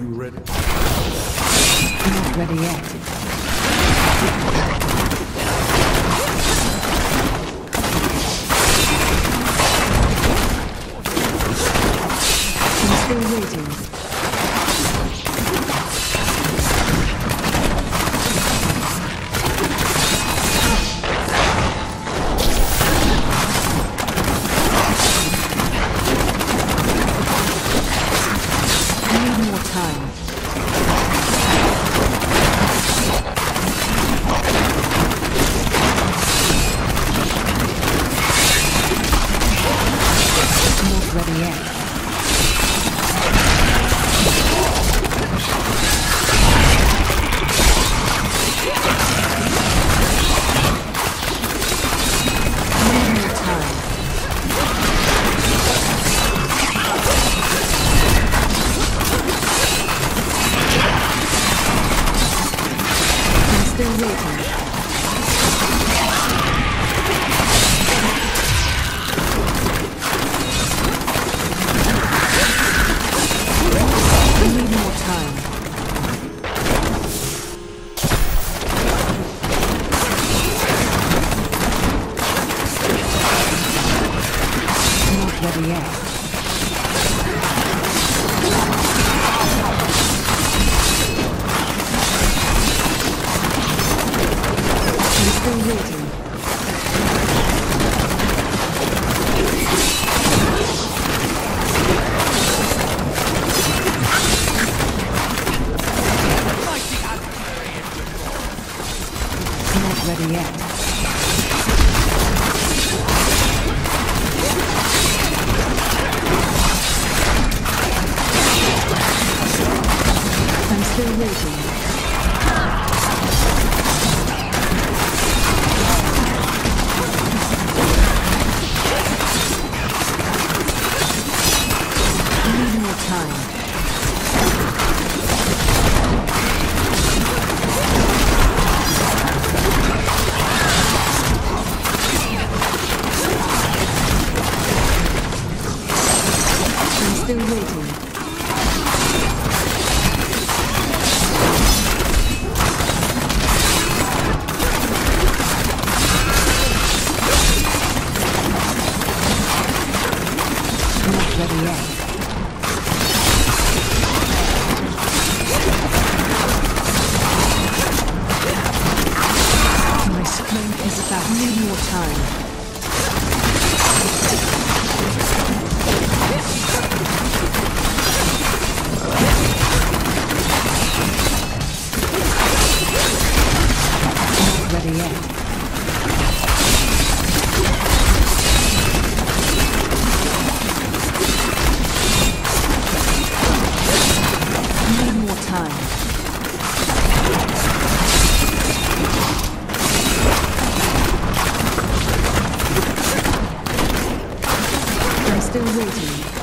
you ready? Not ready yet. still waiting. still.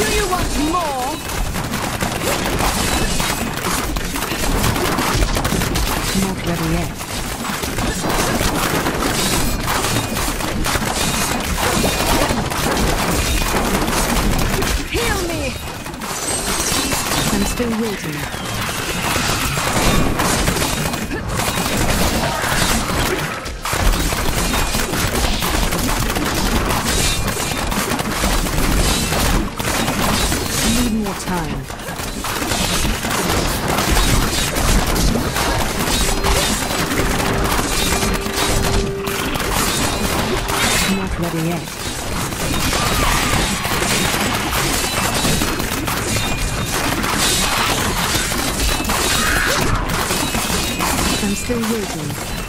Do you want more? Heal me! I'm still waiting. I'm still waiting.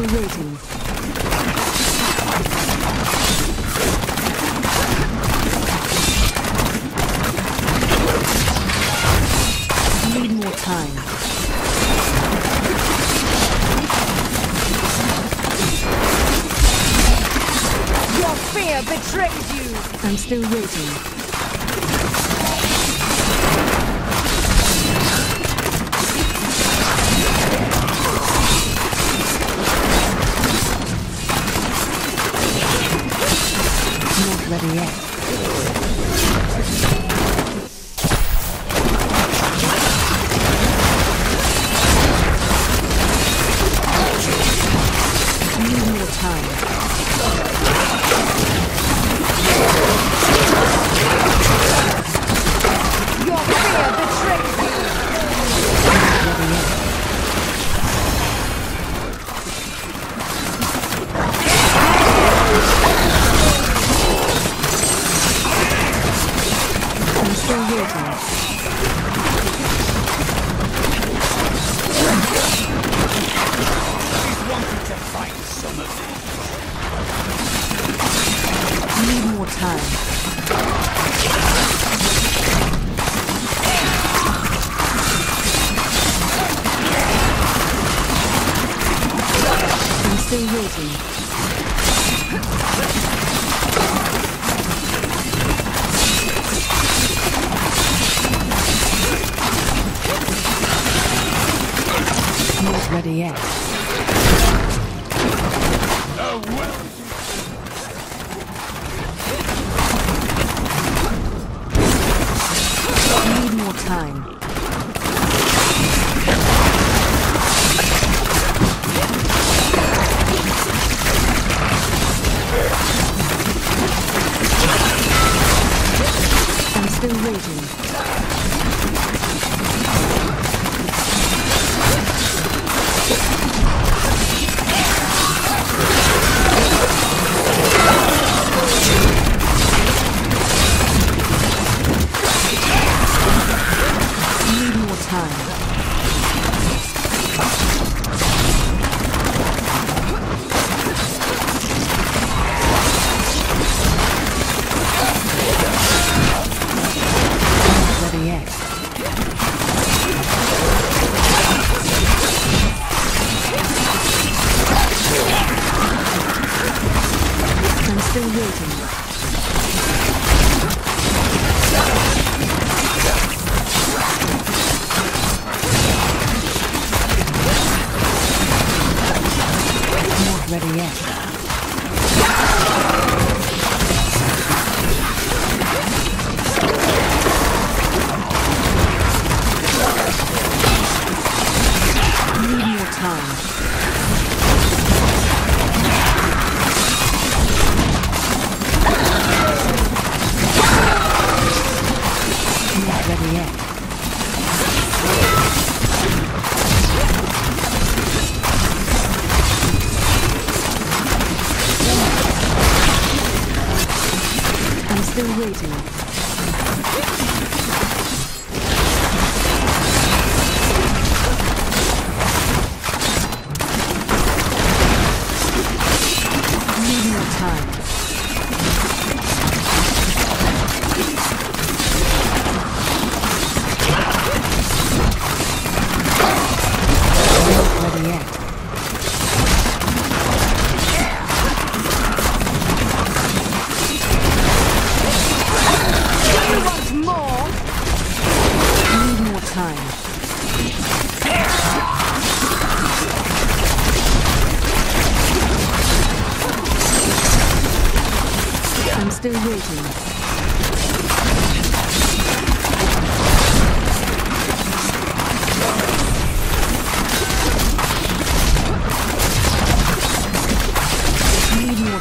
Still waiting. Need more time. Your fear betrays you! I'm still waiting. 耶。力が the edge. time. I'm still waiting. Serviette.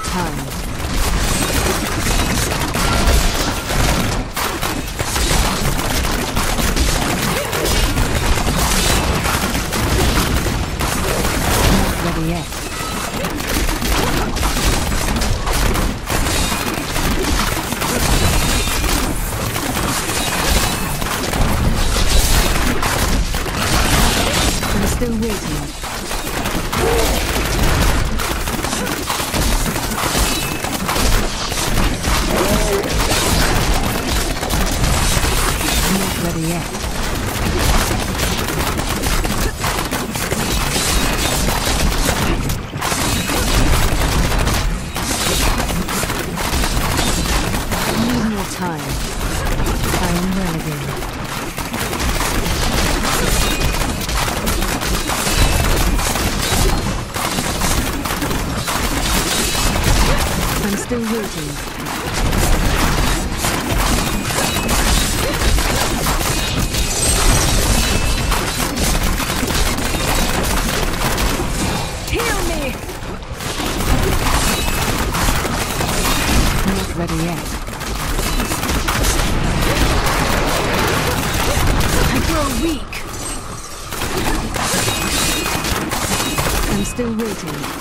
time. still waiting. Time. I am again. I'm still waiting. Still waiting.